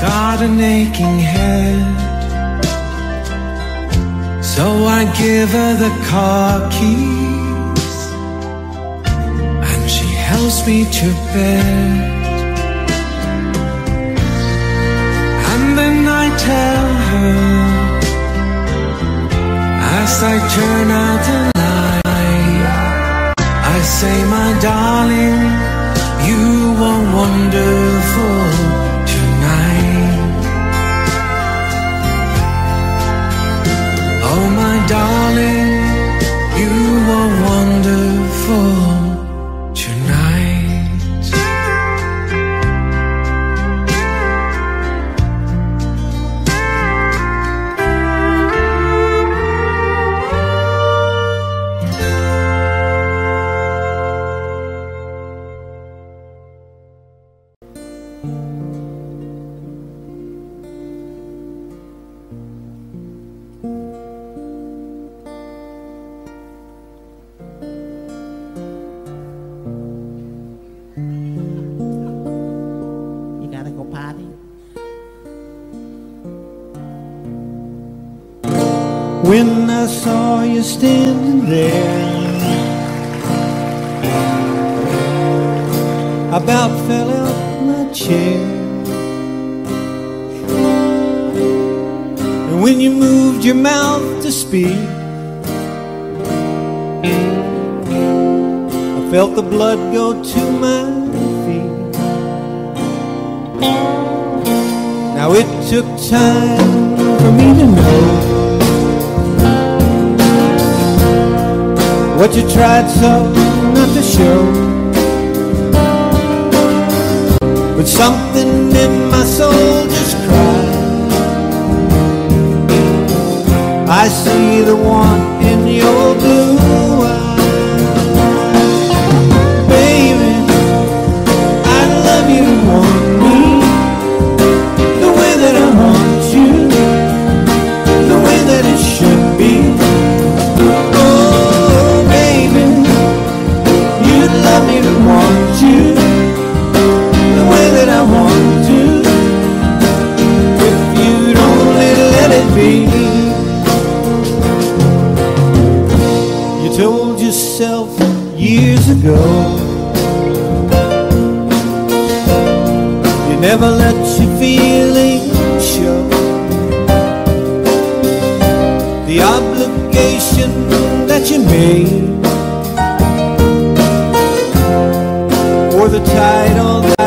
got an aching head. So I give her the car keys. And she helps me to bed. And then I tell her as I turn out the light. I say, my darling, you are wonderful Oh, my darling, you are wonderful time for me to know. what you tried so not to show. But something in my soul just cried. I see the one in your blue eyes. Baby, I love you, want myself years ago. You never let your feelings show. The obligation that you made, or the title.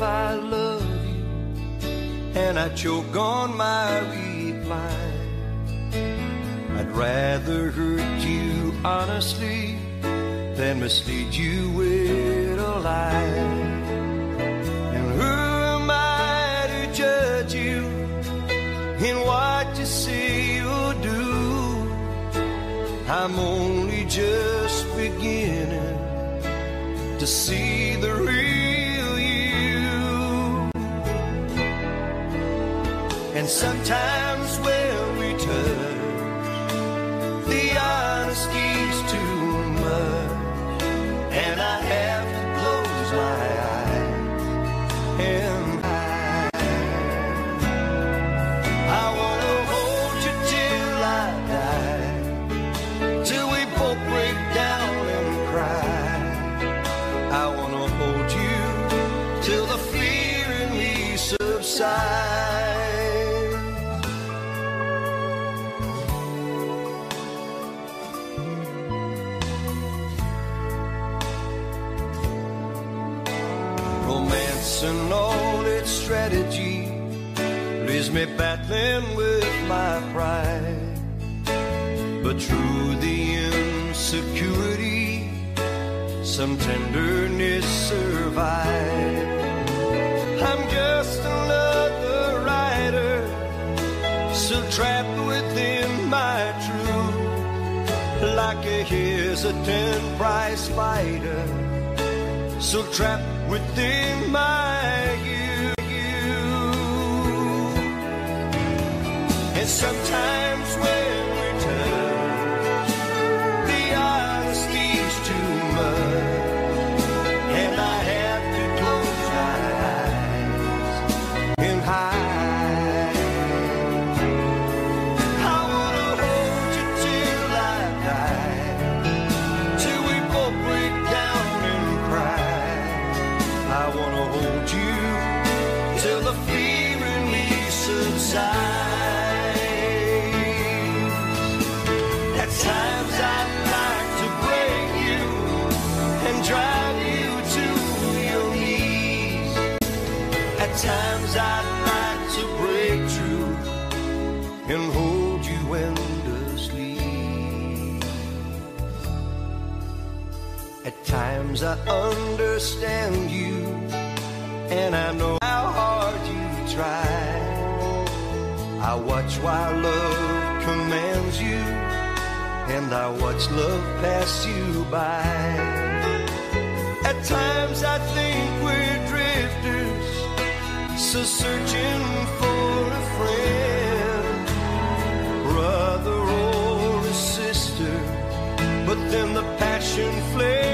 If I love you, and I choke on my reply. I'd rather hurt you honestly than mislead you with a lie. And who am I to judge you in what you say or do? I'm only just sometimes hesitant prize fighter, still trapped within my you. And sometimes times I understand you, and I know how hard you try. I watch while love commands you, and I watch love pass you by. At times I think we're drifters, so searching for a friend, brother or a sister. But then the passion flares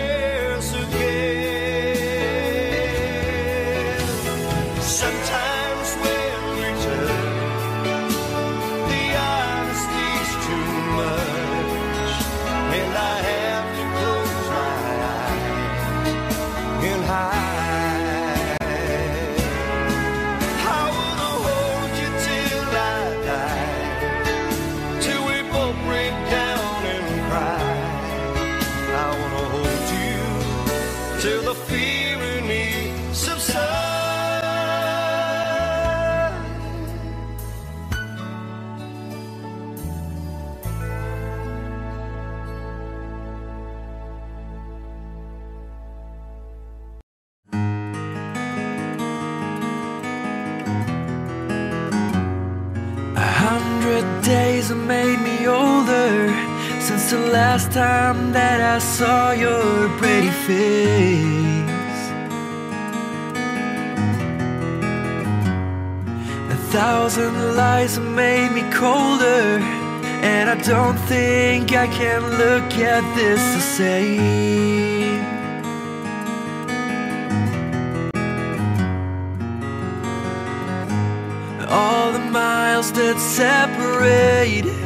I saw your pretty face. A thousand lies made me colder, and I don't think I can look at this the same. all the miles that separate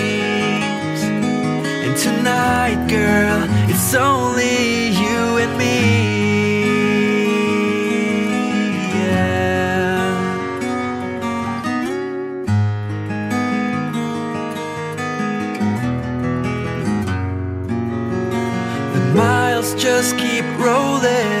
tonight, girl. It's only you and me. Yeah. The miles just keep rolling.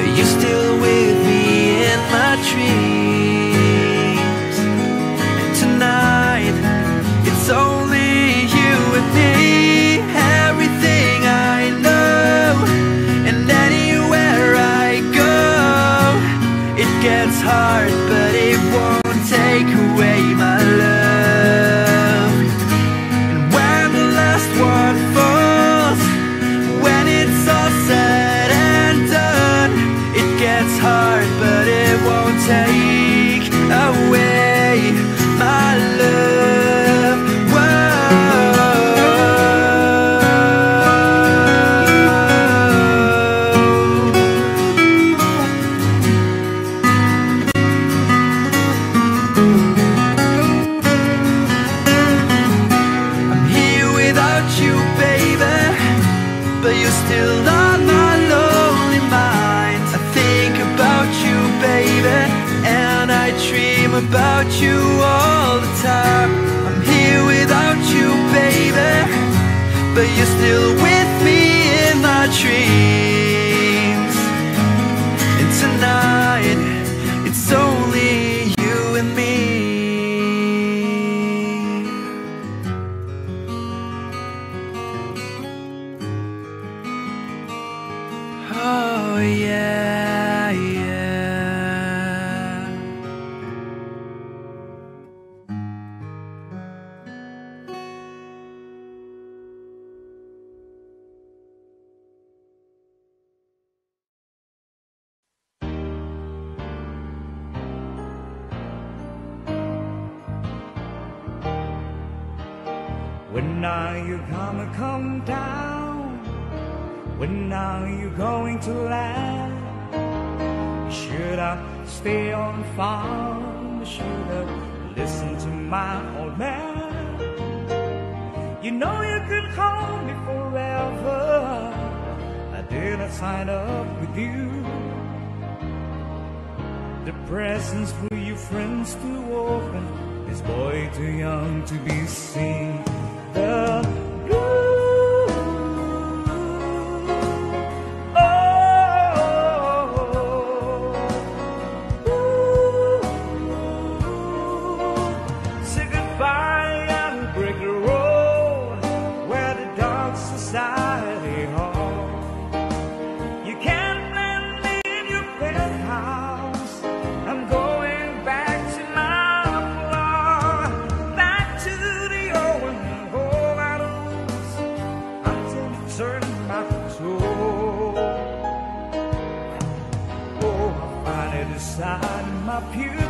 But you're still with me in my dreams. up you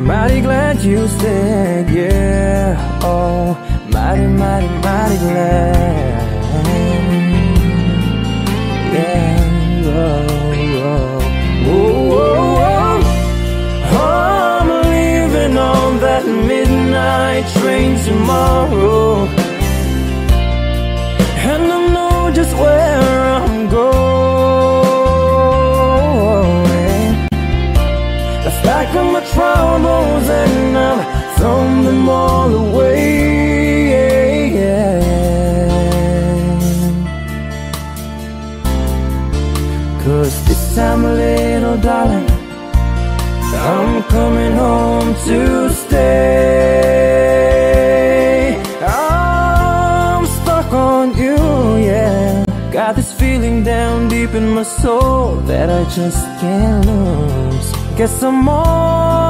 Mighty glad you stayed. Yeah. Oh, mighty, mighty, mighty glad. Yeah. Oh, oh. I'm on that midnight train tomorrow. And I know just where troubles and I've thrown them all away. Cause this time, little darling, I'm coming home to stay. I'm stuck on you, yeah. Got this feeling down deep in my soul that I just can't lose. Guess I'm on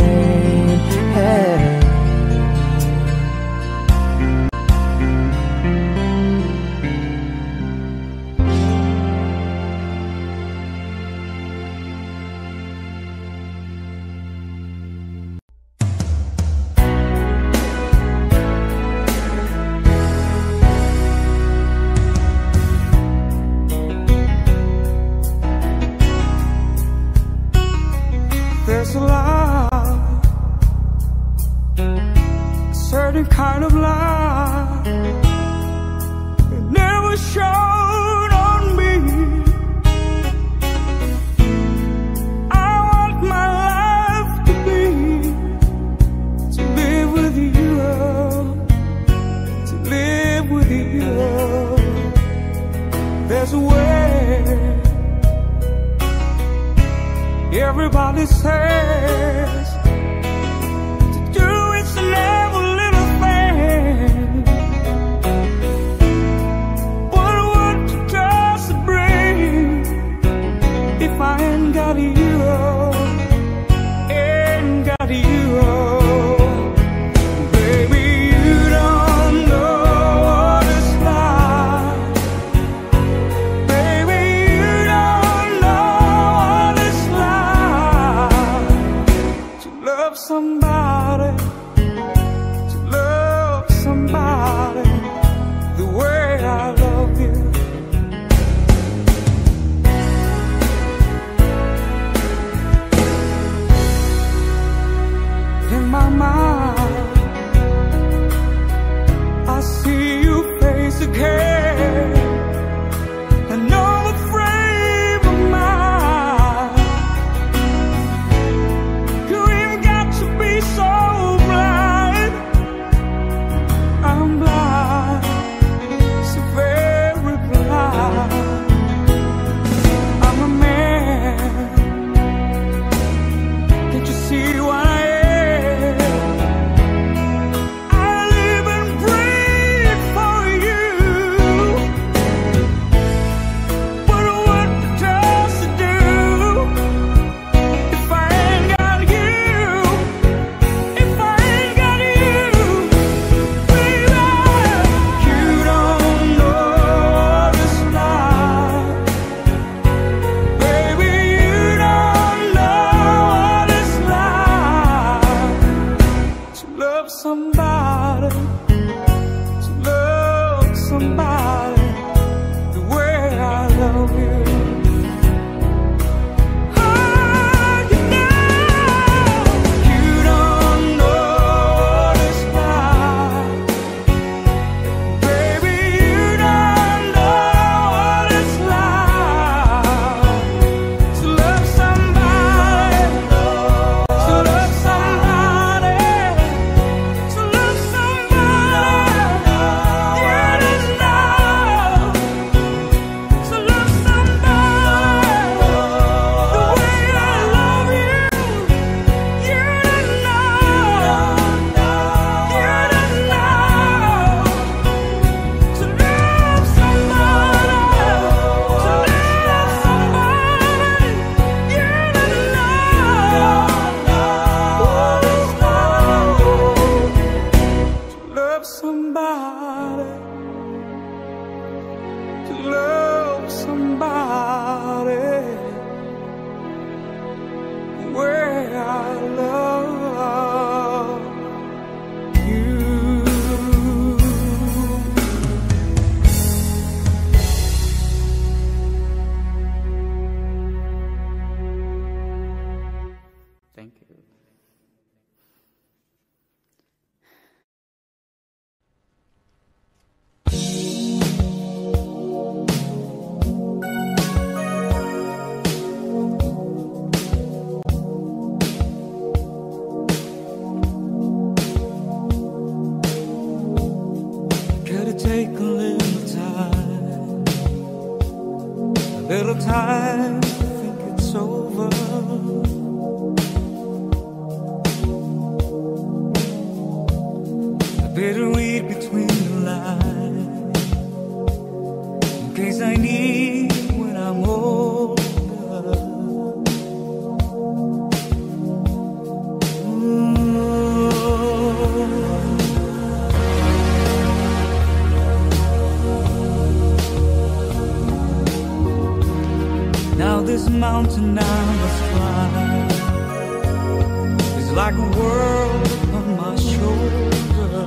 black world on my shoulder.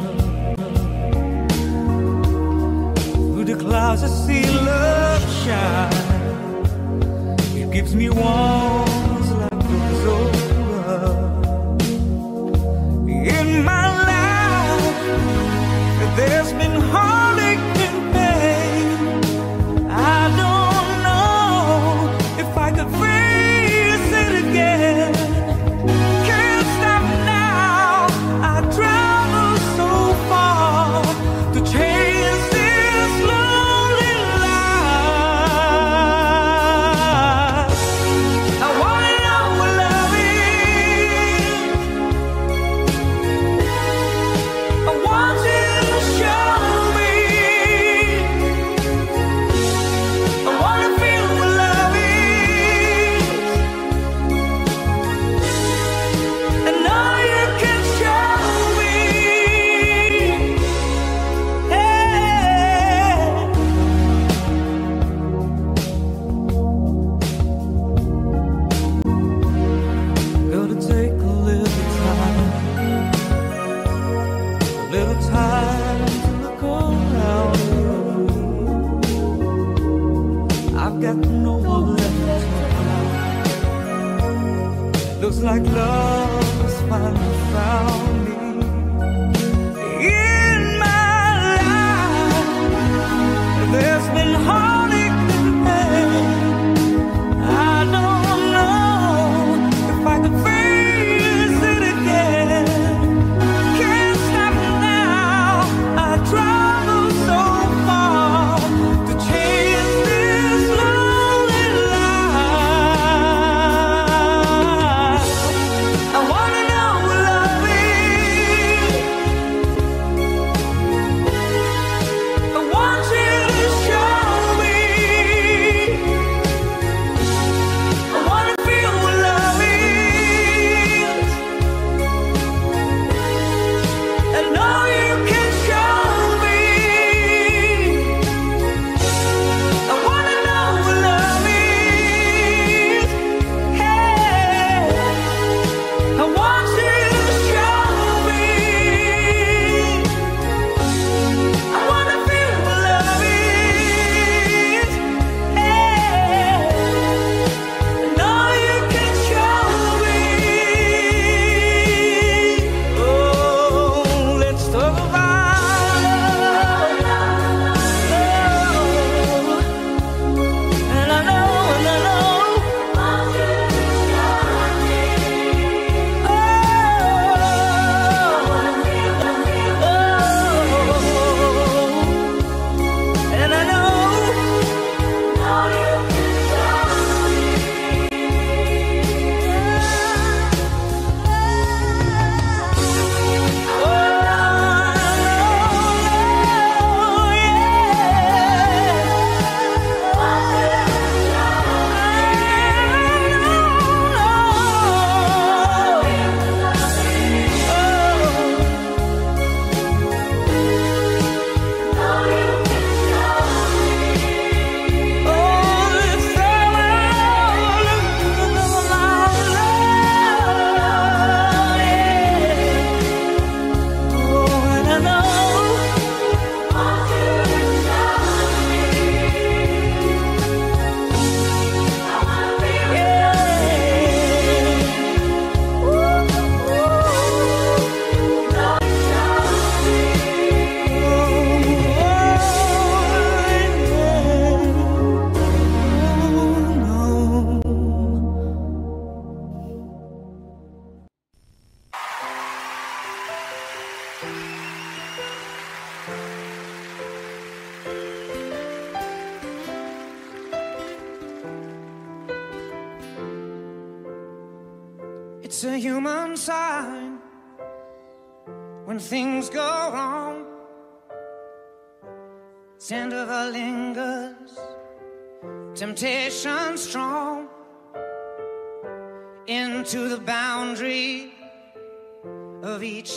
Through the clouds, I see love shine. It gives me warmth. Like love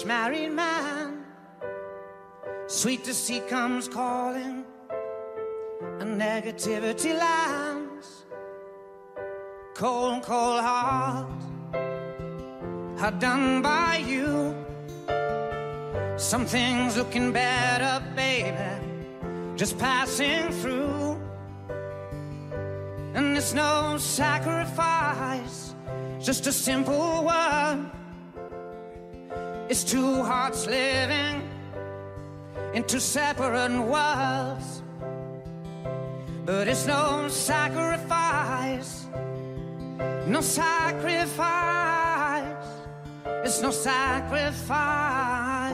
married man. Sweet deceit comes calling, and negativity lands. Cold, cold heart are done by you. Some things looking better, baby, just passing through. And it's no sacrifice, just a simple word. It's two hearts living in two separate worlds. But it's no sacrifice, no sacrifice. It's no sacrifice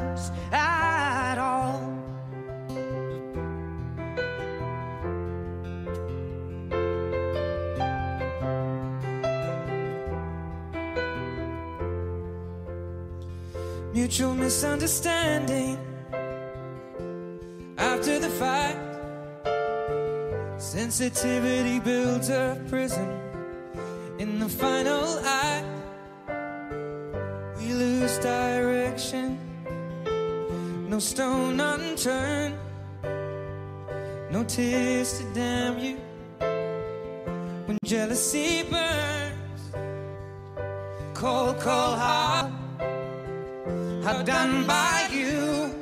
Mutual misunderstanding after the fact. Sensitivity builds a prison in the final act. We lose direction, no stone unturned, no tears to damn you. When jealousy burns, cold, cold heart, are done by you.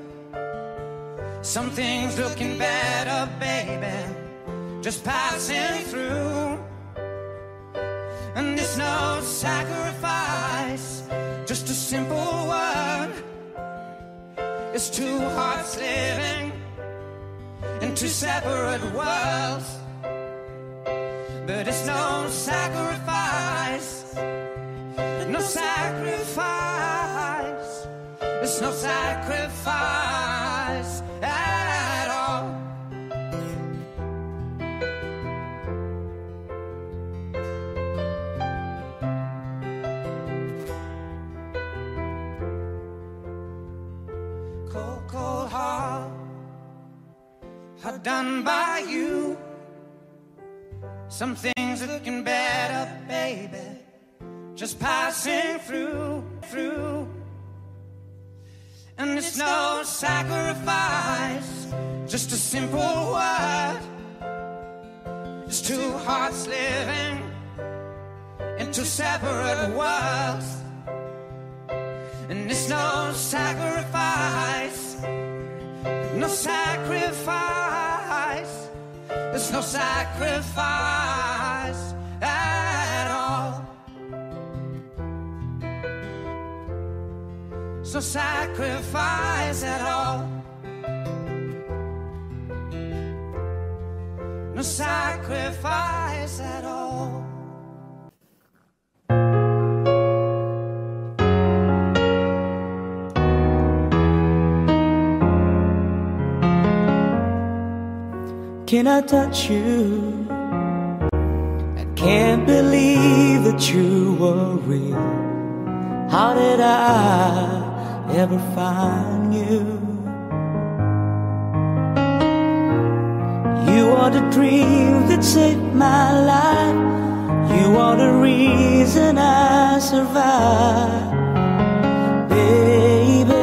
Some things looking better, baby, just passing through. And it's no sacrifice just a simple word. It's two hearts living in two separate worlds. But it's no sacrifice, no sacrifice, no sacrifice at all. Cold, cold heart, hard done by you. Some things looking better, baby. Just passing through, through. And it's no sacrifice, just a simple word. It's two hearts living in two separate worlds. And it's no sacrifice, no sacrifice. There's no sacrifice No sacrifice at all. No sacrifice at all. Can I touch you? I can't believe that you were real. How did I ever find you? You are the dream that saved my life. You are the reason I survive, baby.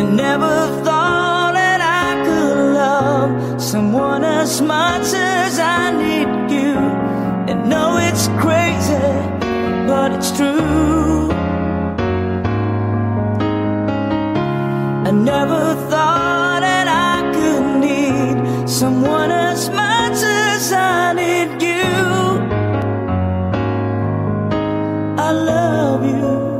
I never thought that I could love someone as much as I need you. And know it's crazy, but it's true. I never thought that I could need someone as much as I need you. I love you.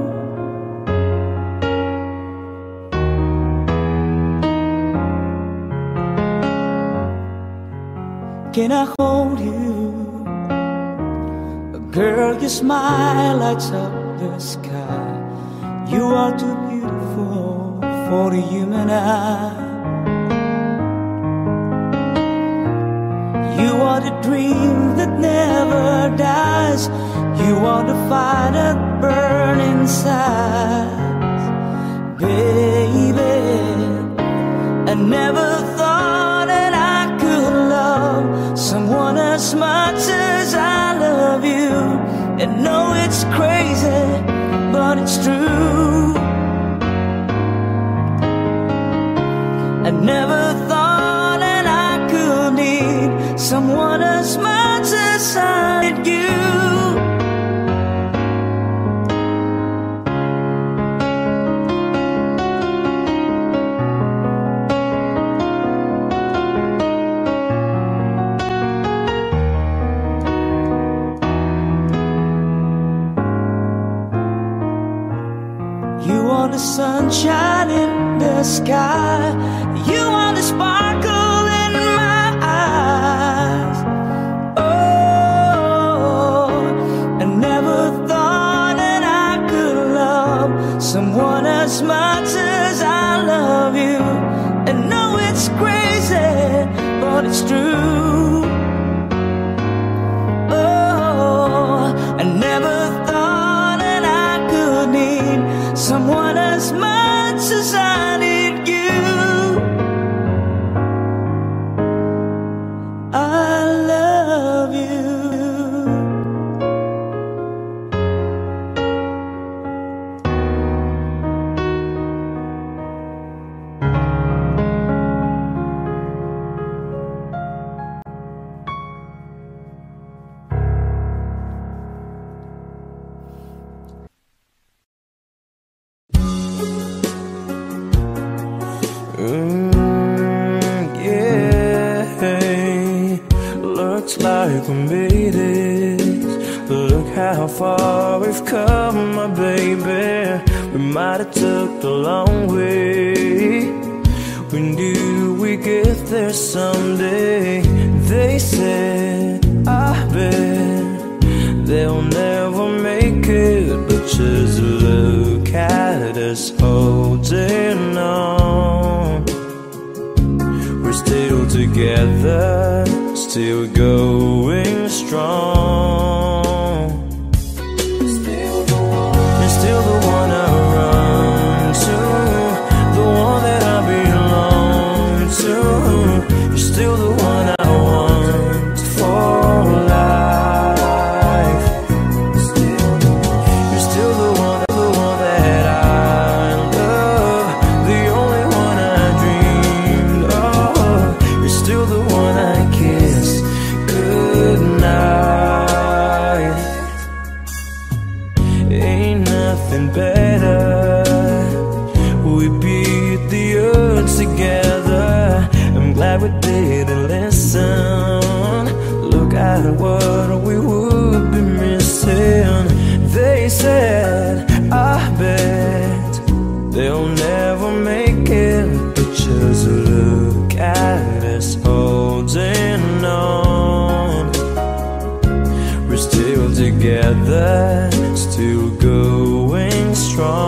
Can I hold you? A girl, your smile lights up the sky. You are too for the human eye. You are the dream that never dies. You are the fire that burns inside. Baby, I never thought that I could love someone as much as I love you. And know it's crazy, but it's true. Never thought that I could need someone as much as I did you. Strong.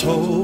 Told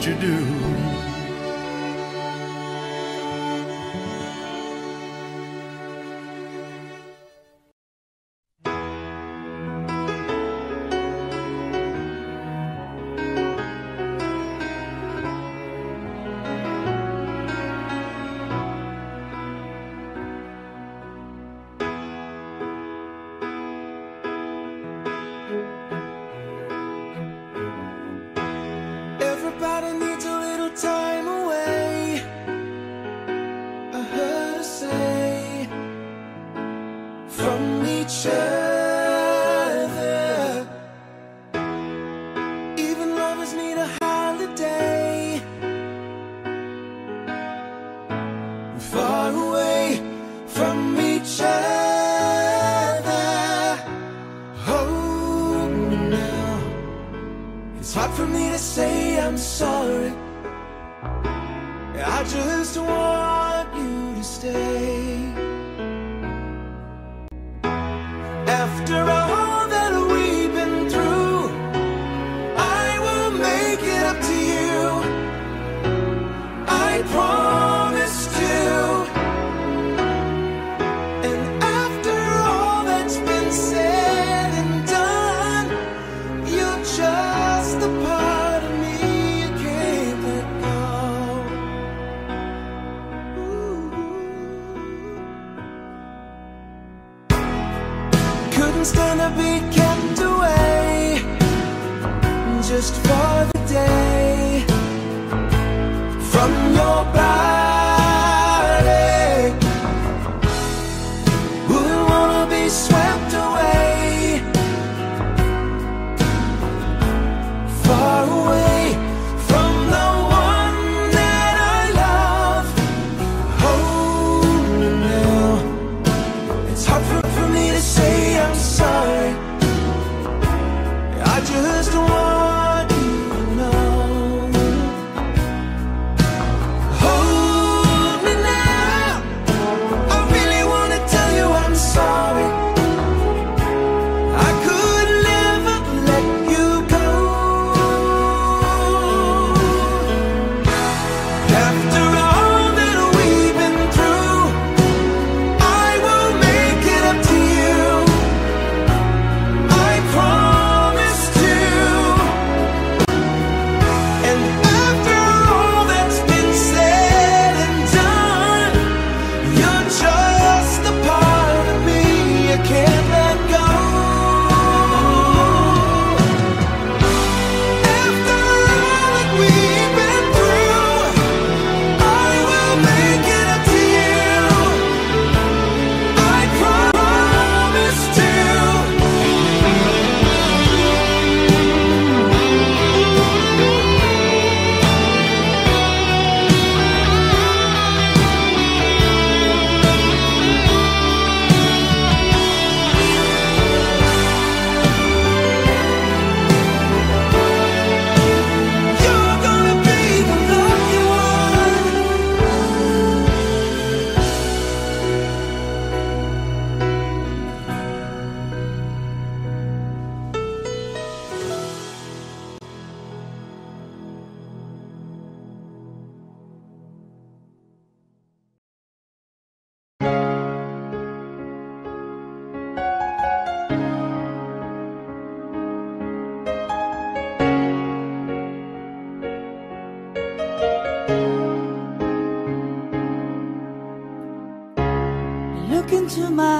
what you do. Just for Look into